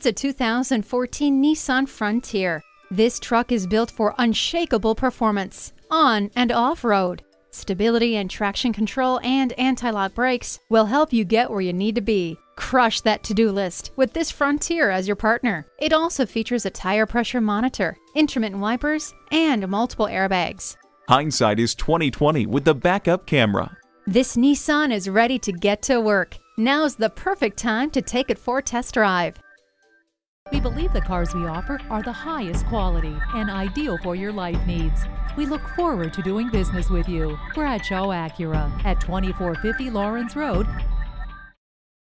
It's a 2014 Nissan Frontier. This truck is built for unshakable performance, on and off road. Stability and traction control and anti lock brakes will help you get where you need to be. Crush that to do list with this Frontier as your partner. It also features a tire pressure monitor, intermittent wipers, and multiple airbags. Hindsight is 2020 with the backup camera. This Nissan is ready to get to work. Now's the perfect time to take it for a test drive. We believe the cars we offer are the highest quality and ideal for your life needs. We look forward to doing business with you. Bradshaw Acura at 2450 Laurens Road,